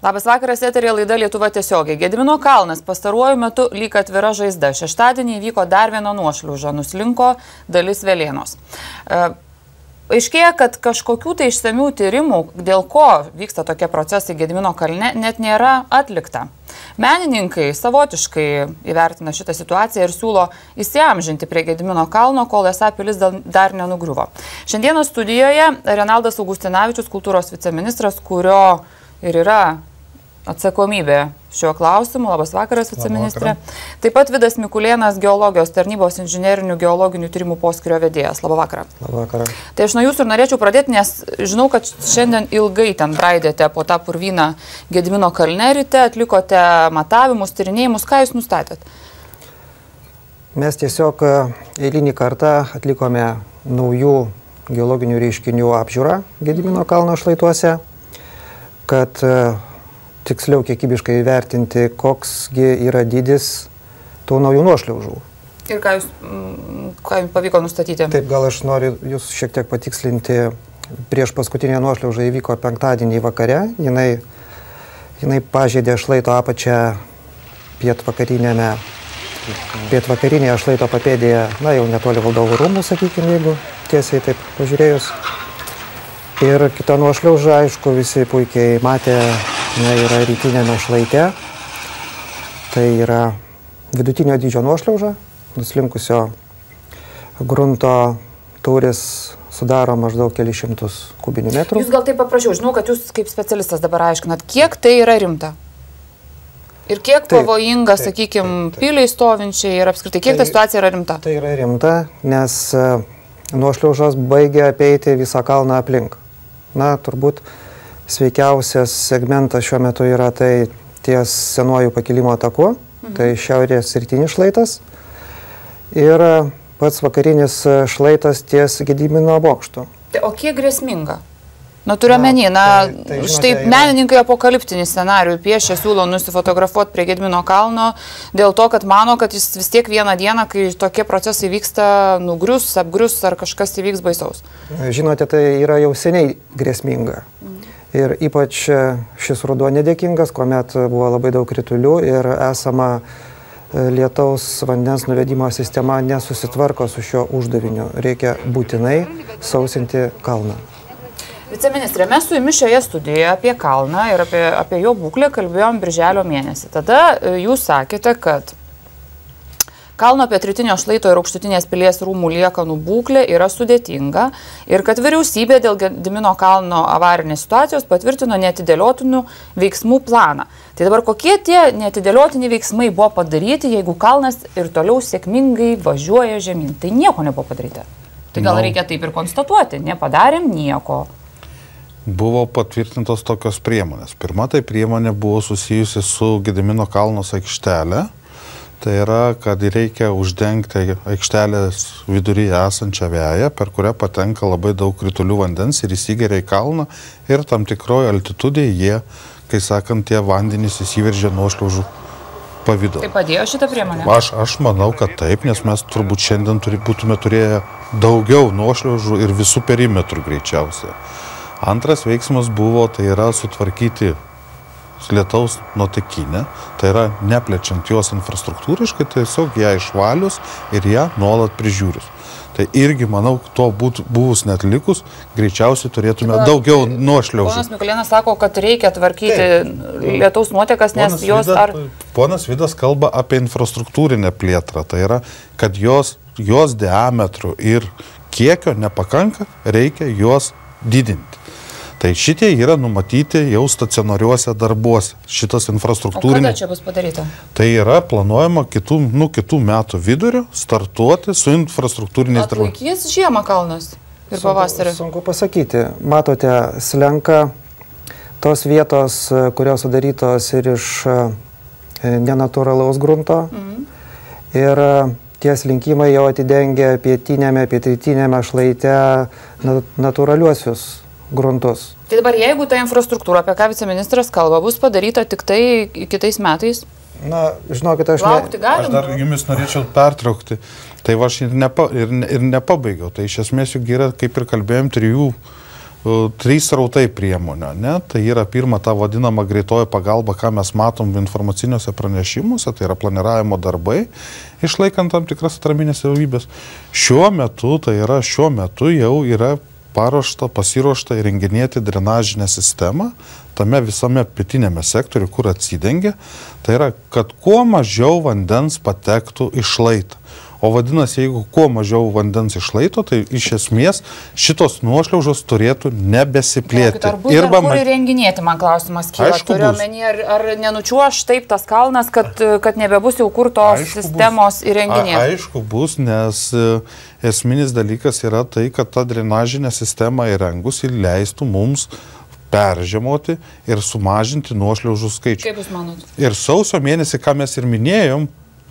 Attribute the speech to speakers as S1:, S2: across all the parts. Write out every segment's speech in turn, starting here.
S1: Labas vakaras, eterė laida Lietuva tiesiogiai. Gedimino kalnas pastaruoju metu lyg atvira žaizda. Šeštadienį įvyko dar viena nuošliauža, nuslinko dalis vėlienos. E, aiškėja, kad kažkokių tai išsamių tyrimų, dėl ko vyksta tokie procesai Gedimino kalne, net nėra atlikta. Menininkai savotiškai įvertina šitą situaciją ir siūlo įsiamžinti prie Gedimino kalno, kol esą pilis dar nenugriuvo. Šiandieną studijoje Renaldas Augustinavičius, kultūros viceministras, kurio ir yra atsakomybė šiuo klausimu. Labas vakaras, viceministrė. Taip pat Vidas Mikulėnas, geologijos tarnybos inžinierinių geologinių tyrimų poskirio vedėjas. Labą vakarą.
S2: Labą vakarą.
S1: Tai aš nuo jūsų ir norėčiau pradėti, nes žinau, kad šiandien ilgai ten braidėte po tą purvyną Gedimino kalnerite, atlikote matavimus, tyrinėjimus. Ką jūs nustatėt?
S2: Mes tiesiog e, eilinį kartą atlikome naujų geologinių reiškinių apžiūrą Gedimino kalno šlaituose, kad e, tiksliau kiekybiškai įvertinti, koksgi yra dydis tų naujų nuošliaužų.
S1: Ir ką, jūs, mm, ką jums pavyko nustatyti?
S2: Taip, gal aš noriu jūs šiek tiek patikslinti. Prieš paskutinę nuošliaužą įvyko penktadienį vakare. Jinai, jinai pažeidė šlaito apačią pietvakarinėme, pietvakarinėje šlaito papėdėje, na jau netoli valdovų rūmų, sakykime, jeigu tiesiai taip pažiūrėjus. Ir kita nuošliauža, aišku, visi puikiai matė na, yra rytinėme šlaite. Tai yra vidutinio dydžio nuošliauža, nuslinkusio grunto turis sudaro maždaug kelišimtus kubinių metrų.
S1: Jūs gal taip paprašiau, žinau, kad jūs kaip specialistas dabar aiškinat, kiek tai yra rimta. Ir kiek taip, pavojinga, sakykime, piliai stovinčiai ir apskritai, kiek tai, ta situacija yra rimta?
S2: Tai yra rimta, nes e, nuošliaužos baigia apeiti visą kalną aplink. Na, turbūt sveikiausias segmentas šiuo metu yra tai ties senuoju pakilimo taku, mhm. tai šiaurės rytinis šlaitas ir pats vakarinis šlaitas ties Gedimino bokštu.
S1: Tai o kiek grėsminga? Nu, turiu menį, na, tai, tai, žinote, štai yra... menininkai apokaliptinį scenarijų piešia, siūlo nusifotografuoti prie Gedmino kalno dėl to, kad mano, kad jis vis tiek vieną dieną, kai tokie procesai vyksta, nugrius, apgrius ar kažkas įvyks baisaus.
S2: Žinote, tai yra jau seniai grėsminga. Mhm. Ir ypač šis ruduo nedėkingas, kuomet buvo labai daug kritulių ir esama e, lietaus vandens nuvedimo sistema nesusitvarko su šiuo uždaviniu. Reikia būtinai sausinti kalną.
S1: Viceministrė, mes su jumis šioje studijoje apie kalną ir apie, apie jo būklę kalbėjom birželio mėnesį. Tada e, jūs sakėte, kad Kalno pietrytinio šlaito ir aukštutinės pilies rūmų liekanų būklė yra sudėtinga ir kad vyriausybė dėl Gedimino kalno avarinės situacijos patvirtino netidėliotinų veiksmų planą. Tai dabar kokie tie netidėliotini veiksmai buvo padaryti, jeigu kalnas ir toliau sėkmingai važiuoja žemyn? Tai nieko nebuvo padaryta. Tai gal no. Reikia taip ir konstatuoti, nepadarėm nieko
S3: buvo patvirtintos tokios priemonės. Pirma tai priemonė buvo susijusi su Gedimino kalnos aikštelė, Tai yra, kad reikia uždengti aikštelės viduryje esančią vėją, per kurią patenka labai daug kritulių vandens ir įsigeria į kalną ir tam tikroje altitudėje jie, kai sakant, tie vandenys įsiveržia nuošliaužų pavydu.
S1: Tai padėjo šitą priemonę?
S3: Aš, aš manau, kad taip, nes mes turbūt šiandien turi, būtume turėję daugiau nuošliaužų ir visų perimetrų greičiausiai. Antras veiksmas buvo, tai yra sutvarkyti lietaus nuotekinę, tai yra neplečiant jos infrastruktūriškai, tiesiog ją išvalius ir ją nuolat prižiūrius. Tai irgi, manau, to būt, buvus net likus, greičiausiai turėtume Taip, daugiau nuošliaužų.
S1: Ponas Mikulėnas sako, kad reikia tvarkyti Taip. lietaus nuotekas, nes ponas jos
S3: Vida,
S1: ar...
S3: Ponas Vidas kalba apie infrastruktūrinę plėtrą, tai yra, kad jos, jos diametrų ir kiekio nepakanka, reikia juos didinti. Tai šitie yra numatyti jau stacionariuose darbuose, šitas infrastruktūrinis.
S1: Kada čia bus padaryta?
S3: Tai yra planuojama kitų, nu, kitų metų vidurio startuoti su infrastruktūriniais
S1: darbais. Atlaikys žiemą kalnas ir pavasarį.
S2: Sunku, sunku pasakyti. Matote, slenka tos vietos, kurios sudarytos ir iš e, nenatūralaus grunto. Mhm. Ir e, tie slinkimai jau atidengia pietinėme, pietrytinėme šlaite natūraliuosius gruntus.
S1: Tai dabar jeigu ta infrastruktūra, apie ką viceministras kalba, bus padaryta tik tai kitais metais?
S2: Na, žinokit, aš,
S1: Laukti ne...
S3: aš dar jumis norėčiau pertraukti. Tai aš ir, nepa, ir, ir nepabaigiau. Tai iš esmės juk yra, kaip ir kalbėjom, trijų trys rautai priemonė. Ne? Tai yra pirma ta vadinama greitoji pagalba, ką mes matom informaciniuose pranešimuose, tai yra planiravimo darbai, išlaikant tam tikras atraminės savybės. Šiuo metu, tai yra šiuo metu jau yra paruošta, pasiruošta įrenginėti drenažinę sistemą tame visame pietinėme sektoriu, kur atsidengia. Tai yra, kad kuo mažiau vandens patektų iš laitą. O vadinasi, jeigu kuo mažiau vandens išlaito, tai iš esmės šitos nuošliaužos turėtų nebesiplėti.
S1: Ar bus ir bam... kur įrenginėti, man klausimas kyla. Aišku, Turiu omeny, ar, ar nenučiuoš taip tas kalnas, kad, kad nebebus jau kur tos aišku, sistemos įrenginėti.
S3: Aišku, bus, nes e, esminis dalykas yra tai, kad ta drenažinė sistema įrengus ir leistų mums peržiemoti ir sumažinti nuošliaužų skaičių.
S1: Kaip Jūs manot?
S3: Ir sausio mėnesį, ką mes ir minėjom,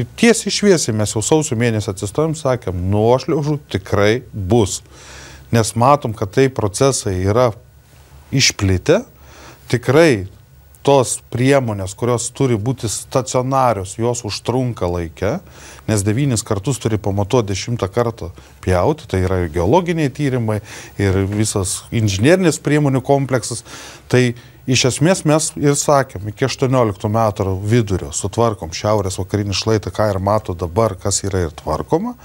S3: Ir tiesiai šviesiai mes jau sausio mėnesį atsistojom, sakėm, nuošliaužų tikrai bus. Nes matom, kad tai procesai yra išplitę, tikrai tos priemonės, kurios turi būti stacionarios, jos užtrunka laikę, nes devynis kartus turi pamatuoti dešimtą kartą pjauti, tai yra ir geologiniai tyrimai, ir visas inžinierinis priemonių kompleksas. Tai iš esmės mes ir sakėm, iki 18 metų vidurio sutvarkom šiaurės vakarinį šlaitą, ką ir mato dabar, kas yra ir tvarkoma.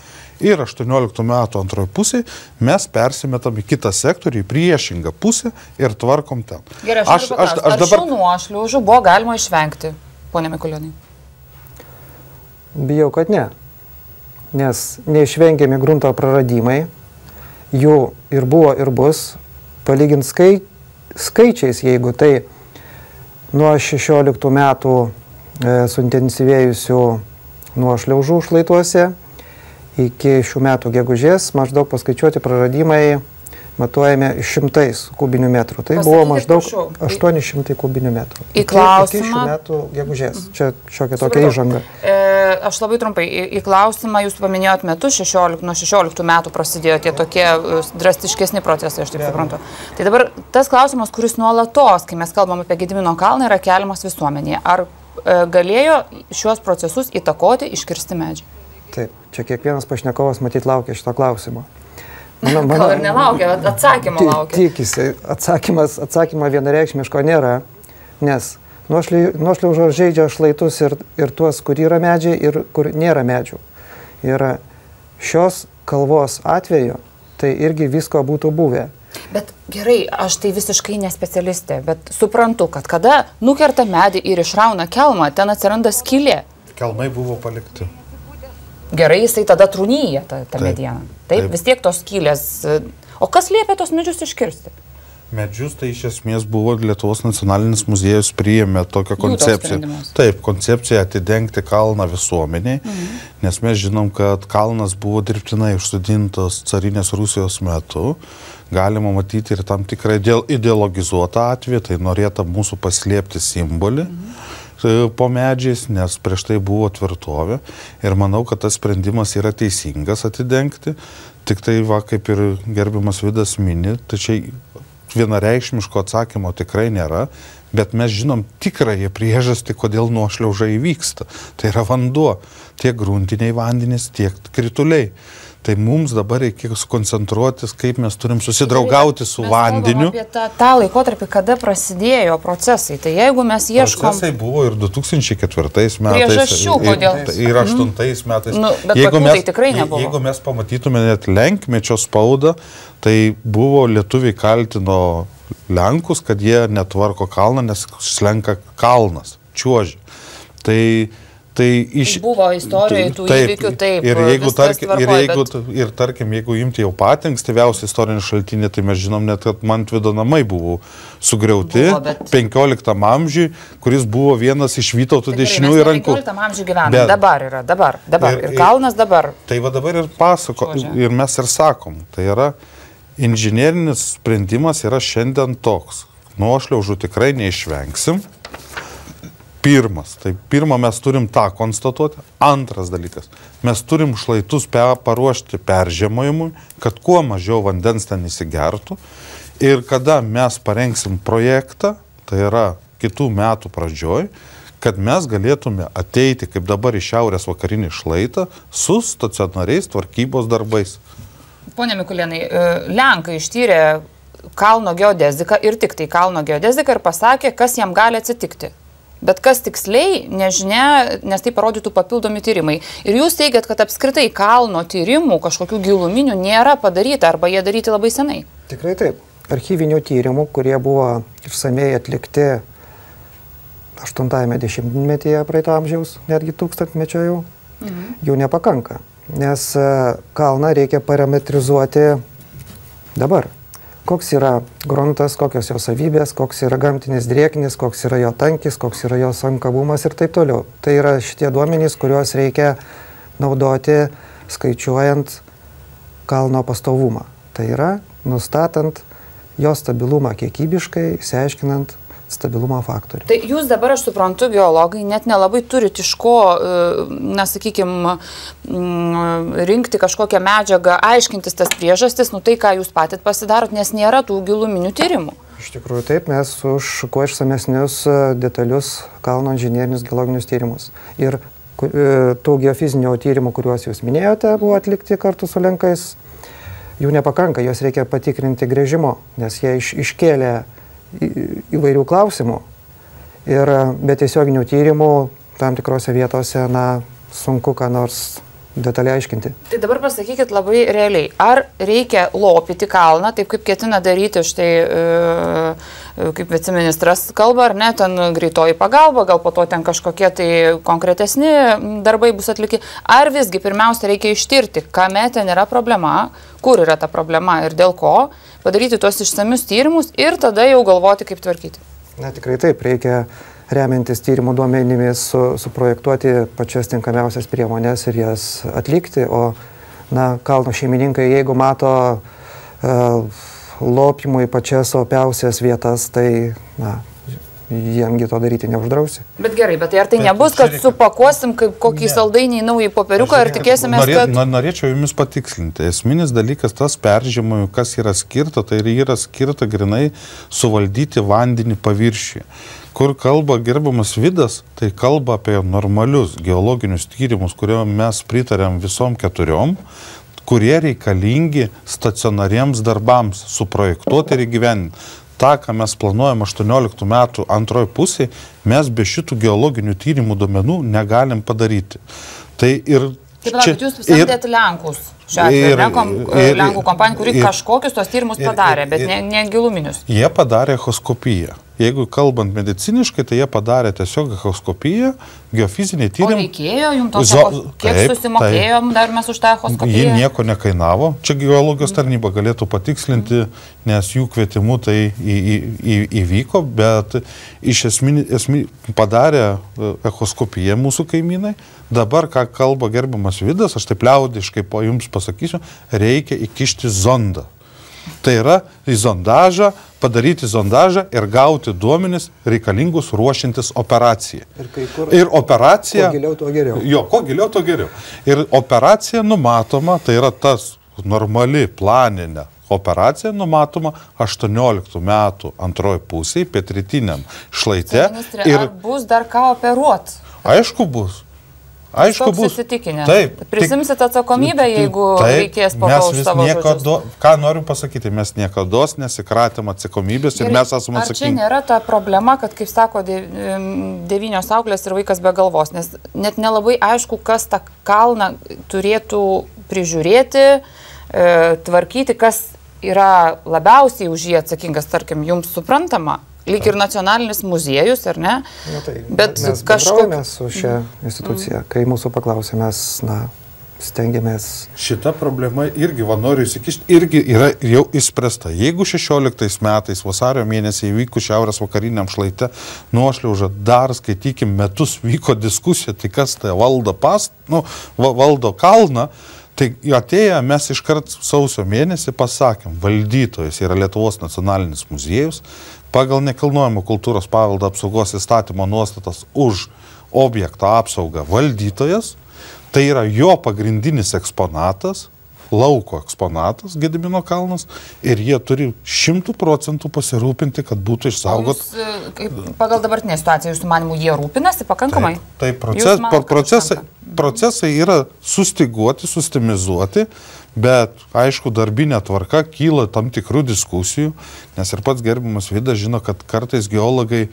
S3: Ir 18 metų antroji pusė mes persimetam į kitą sektorių, į priešingą pusę ir tvarkom ten.
S1: Gerai, aš, aš, aš, aš dabar... Šių nuošliaužų buvo galima išvengti, ponė Mikulionai?
S2: Bijau, kad ne. Nes neišvengiami grunto praradimai, jų ir buvo, ir bus, palygint skai, skaičiais, jeigu tai nuo 16 metų e, suintensyvėjusių nuošliaužų šlaituose iki šių metų gegužės maždaug paskaičiuoti praradimai matuojame šimtais kubinių metrų. Tai Pasakykit, buvo maždaug prašau. 800 kubinių metrų.
S1: Į klausimą.
S2: Iki šių metų gegužės. Čia šiokia tokia įžanga.
S1: E, aš labai trumpai. Į, į klausimą jūs paminėjot metus, 16, nuo 16 metų prasidėjo tie tokie e, drastiškesni procesai, aš taip ja. suprantu. Tai dabar tas klausimas, kuris nuolatos, kai mes kalbam apie Gedimino kalną, yra keliamas visuomenėje. Ar e, galėjo šios procesus įtakoti iškirsti medžiai?
S2: Taip, čia kiekvienas pašnekovas matyt laukia šito klausimo.
S1: Mano, mano, Gal ir nelaukia, atsakymo laukia.
S2: Tikisi, atsakymas, atsakymo vienareikšmiško nėra, nes nuošliaužos žaidžia šlaitus ir, ir tuos, kur yra medžiai ir kur nėra medžių. Ir šios kalvos atveju tai irgi visko būtų buvę.
S1: Bet gerai, aš tai visiškai nespecialistė, bet suprantu, kad kada nukerta medį ir išrauna kelmą, ten atsiranda skylė.
S3: Kelmai buvo palikti
S1: gerai jisai tada trūnyja tą, tą medieną. Taip, taip, vis tiek tos skylės. O kas liepia tos medžius iškirsti?
S3: Medžius tai iš esmės buvo Lietuvos nacionalinis muziejus priėmė tokią koncepciją. Taip, koncepcija atidengti kalną visuomeniai, mhm. nes mes žinom, kad kalnas buvo dirbtinai užsudintas carinės Rusijos metu. Galima matyti ir tam tikrą ideologizuotą atvejį, tai norėta mūsų paslėpti simbolį. Mhm E, po medžiais, nes prieš tai buvo tvirtovė ir manau, kad tas sprendimas yra teisingas atidengti. Tik tai, va, kaip ir gerbiamas Vidas mini, tačiau vienareikšmiško atsakymo tikrai nėra, bet mes žinom tikrąją priežastį, kodėl nuošliauža įvyksta. Tai yra vanduo, tiek gruntiniai vandenys, tiek krituliai. Tai mums dabar reikia koncentruotis, kaip mes turim susidraugauti su mes vandeniu.
S1: Apie tą, tą laikotarpį, kada prasidėjo procesai. Tai jeigu mes ieškome...
S3: Procesai buvo ir 2004 metais.
S1: Priežasčių, kodėl.
S3: Ir, ir 8 mhm. metais.
S1: Nu, bet jeigu mes, tai tikrai nebuvo.
S3: Jeigu mes pamatytume net lenkmečio spaudą, tai buvo lietuviai kaltino Lenkus, kad jie netvarko kalną, nes slenka kalnas, čiuožia. Tai Tai iš...
S1: Buvo istorijoje tų taip, įvykių taip.
S3: Ir jeigu, tarkim, tvarkoj, ir, jeigu, bet... ir tarkim, jeigu imti jau patį ankstyviausią istorinį šaltinį, tai mes žinom net, kad Mantvido namai buvo sugriauti buvo, bet... 15 amžiui, kuris buvo vienas iš Vytautų dešiniųjų rankų.
S1: 15 amžiui gyvename, bet... dabar yra, dabar, dabar. Ir, ir kalnas dabar.
S3: Tai va dabar ir pasako, Šožia. ir mes ir sakom, tai yra inžinierinis sprendimas yra šiandien toks. Nuošliaužų tikrai neišvengsim Pirmas, tai pirmą mes turim tą konstatuoti. Antras dalykas, mes turim šlaitus pe, paruošti peržiemojimui, kad kuo mažiau vandens ten įsigertų. Ir kada mes parengsim projektą, tai yra kitų metų pradžioj, kad mes galėtume ateiti, kaip dabar į šiaurės vakarinį šlaitą, su stacionariais tvarkybos darbais.
S1: Pone Mikulienai, e, Lenkai ištyrė kalno geodeziką ir tik tai kalno geodeziką ir pasakė, kas jam gali atsitikti. Bet kas tiksliai, nežinia, nes tai parodytų papildomi tyrimai. Ir jūs teigiat, kad apskritai kalno tyrimų kažkokių giluminių nėra padaryta arba jie daryti labai senai.
S2: Tikrai taip. Archyvinių tyrimų, kurie buvo išsamei atlikti 80-ame dešimtmetyje praeito amžiaus, netgi tūkstantmečio jau, mhm. jų nepakanka. Nes e, kalną reikia parametrizuoti dabar koks yra gruntas, kokios jo savybės, koks yra gamtinis drėknis, koks yra jo tankis, koks yra jo sankabumas ir taip toliau. Tai yra šitie duomenys, kuriuos reikia naudoti skaičiuojant kalno pastovumą. Tai yra nustatant jo stabilumą kiekybiškai, išsiaiškinant stabilumo faktorių.
S1: Tai jūs dabar, aš suprantu, geologai net nelabai turite iš ko, e, na, sakykime, rinkti kažkokią medžiagą, aiškintis tas priežastis, nu tai, ką jūs patit pasidarot, nes nėra tų giluminių tyrimų.
S2: Iš tikrųjų taip, mes už kuo išsamesnius e, detalius kalno inžinierinius geologinius tyrimus. Ir e, tų geofizinių tyrimų, kuriuos jūs minėjote, buvo atlikti kartu su lenkais, jų nepakanka, juos reikia patikrinti grėžimo, nes jie iš, iškėlė įvairių klausimų. Ir be tiesioginių tyrimų tam tikrose vietose, na, sunku ką nors detaliai aiškinti.
S1: Tai dabar pasakykit labai realiai, ar reikia lopyti kalną, taip kaip ketina daryti štai, e, kaip viceministras kalba, ar ne, ten greitoji pagalba, gal po to ten kažkokie tai konkretesni darbai bus atlikti, ar visgi pirmiausia reikia ištirti, kame ten yra problema, kur yra ta problema ir dėl ko, padaryti tuos išsamius tyrimus ir tada jau galvoti, kaip tvarkyti.
S2: Na tikrai taip, reikia remiantis tyrimų duomenimis su, suprojektuoti pačias tinkamiausias priemonės ir jas atlikti, o na, kalno šeimininkai, jeigu mato uh, lopimui pačias opiausias vietas, tai na, jiemgi to daryti neuždrausi.
S1: Bet gerai, bet tai ar tai bet nebus, kad reikia... supakuosim kaip kokį ne. saldainį į naują popieriuką ir tikėsime,
S3: norė, kad... Norėčiau jumis patikslinti. Esminis dalykas tas peržymui, kas yra skirta, tai yra skirta grinai suvaldyti vandenį paviršį. Kur kalba gerbamas vidas, tai kalba apie normalius geologinius tyrimus, kuriuo mes pritarėm visom keturiom kurie reikalingi stacionariems darbams suprojektuoti ir įgyveninti tą, ką mes planuojam 18 metų antroji pusė, mes be šitų geologinių tyrimų duomenų negalim padaryti. Tai ir
S1: Taip, čia, bet jūs samdėt Lenkus. Šiuo atveju ir, Lenkom, ir, Lenkų kompanija, kuri ir, kažkokius tos tyrimus padarė, ir, bet ne, ne giluminius.
S3: Jie padarė echoskopiją. Jeigu kalbant mediciniškai, tai jie padarė tiesiog echoskopiją, geofiziniai tyrimai.
S1: O reikėjo jums to, Zo... kiek taip, susimokėjom taip. dar mes už tą echoskopiją?
S3: Ji nieko nekainavo. Čia geologijos tarnyba galėtų patikslinti, nes jų kvietimu tai į, į, į, įvyko, bet iš esminį, esminį padarė e, echoskopiją mūsų kaimynai. Dabar, ką kalba gerbiamas Vidas, aš taip liaudiškai po jums pasakysiu, reikia įkišti zondą. Tai yra į zondažą, padaryti zondažą ir gauti duomenis reikalingus ruošintis operacijai.
S2: Ir, kur,
S3: ir operacija.
S2: Kuo giliau, tuo geriau.
S3: Jo, kuo giliau, tuo geriau. Ir operacija numatoma, tai yra tas normali planinė operacija numatoma 18 metų antroji pusėje, pietrytiniam šlaite.
S1: Ministrė, ir bus dar ką operuoti?
S3: Aišku bus. Aišku, bus
S1: įsitikinę. Taip. Prisimsit atsakomybę, jeigu taip, reikės paklausti savo
S3: niekado, Ką noriu pasakyti, mes niekada nesikratėm atsakomybės ir, ir mes esame atsakingi.
S1: Čia nėra ta problema, kad, kaip sako, devynios auklės ir vaikas be galvos, nes net nelabai aišku, kas tą kalną turėtų prižiūrėti, e, tvarkyti, kas yra labiausiai už jį atsakingas, tarkim, jums suprantama lyg ir nacionalinis muziejus, ar ne?
S2: Na, tai, Bet mes kažkaip... su šia institucija, mm. kai mūsų paklausė, mes, na, stengiamės.
S3: Šita problema irgi, va noriu įsikišti, irgi yra jau įspręsta. Jeigu 16 metais vasario mėnesį įvyko šiaurės vakariniam šlaite nuošliaužą, dar skaitykim, metus vyko diskusija, tai kas tai valdo past, nu, valdo kalną, Tai atėję mes iškart sausio mėnesį pasakėm, valdytojas yra Lietuvos nacionalinis muziejus, pagal nekilnojamo kultūros paveldo apsaugos įstatymo nuostatas už objektą apsaugą valdytojas, tai yra jo pagrindinis eksponatas, lauko eksponatas Gedimino kalnas ir jie turi šimtų procentų pasirūpinti, kad būtų išsaugot.
S1: Jūs, e, pagal dabartinę situaciją, jūsų manimų, jie rūpinasi pakankamai?
S3: Taip proces, manot, procesai, procesai yra sustiguoti, sustimizuoti, bet aišku, darbinė tvarka kyla tam tikrų diskusijų, nes ir pats gerbimas Vidas žino, kad kartais geologai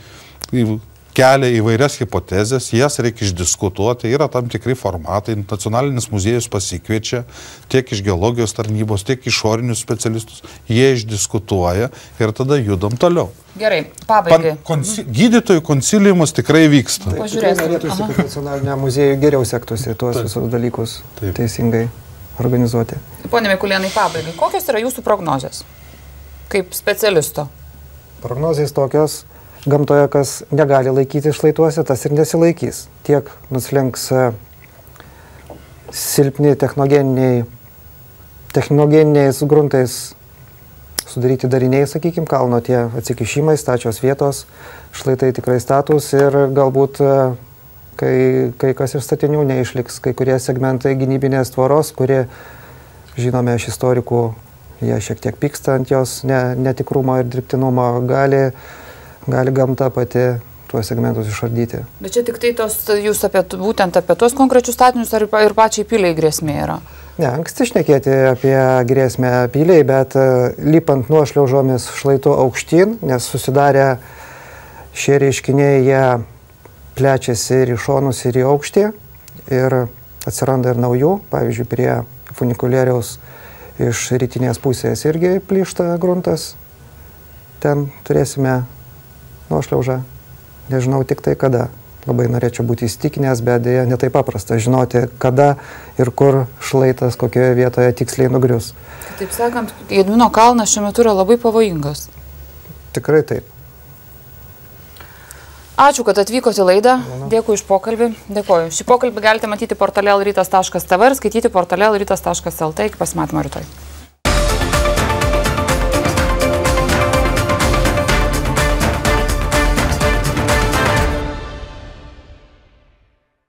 S3: kelia įvairias hipotezės, jas reikia išdiskutuoti, yra tam tikri formatai, nacionalinis muziejus pasikviečia tiek iš geologijos tarnybos, tiek išorinius specialistus, jie išdiskutuoja ir tada judam toliau.
S1: Gerai, pabaigai.
S3: Konsi gydytojų konsiliumas tikrai vyksta.
S2: Taip, Pažiūrėsime. Norėtųsi, kad nacionalinė muziejų geriau sektųsi tuos Taip. visus dalykus Taip. teisingai organizuoti.
S1: Pone Mikulienai, pabaigai, kokios yra jūsų prognozijos kaip specialisto?
S2: Prognozijas tokios, gamtoje, kas negali laikyti šlaituose, tas ir nesilaikys. Tiek nuslinks e, silpni technogeniniai, technogeniniais gruntais sudaryti dariniai, sakykime, kalno tie atsikišimai, stačios vietos, šlaitai tikrai status ir galbūt e, kai, kai kas iš statinių neišliks, kai kurie segmentai gynybinės tvoros, kurie, žinome iš istorikų, jie šiek tiek pyksta ant jos ne, netikrumo ir dirbtinumo, gali gali gamta pati tuos segmentus išardyti.
S1: Bet čia tik tai tos, jūs apie, būtent apie tuos konkrečius statinius ar ir pačiai piliai grėsmė yra?
S2: Ne, anksti šnekėti apie grėsmę piliai, bet e, lipant nuošliaužomis šlaitu aukštyn, nes susidarę šie reiškiniai, jie plečiasi ir į šonus, ir į aukštį. Ir atsiranda ir naujų, pavyzdžiui, prie funikulieriaus iš rytinės pusės irgi plyšta gruntas. Ten turėsime nuošliaužą. Nežinau tik tai kada. Labai norėčiau būti įstikinęs, bet dėja netai paprasta žinoti, kada ir kur šlaitas, kokioje vietoje tiksliai nugrius.
S1: Taip sakant, Jedmino kalnas šiuo metu yra labai pavojingas.
S2: Tikrai taip.
S1: Ačiū, kad atvykote į laidą. Dėkui iš pokalbį. Dėkoju. Šį pokalbį galite matyti portale lrytas.tv ir skaityti portale lrytas.lt. Iki pasimatymo rytoj.